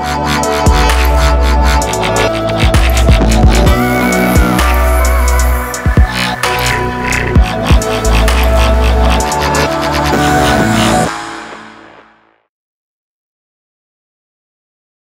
Bye.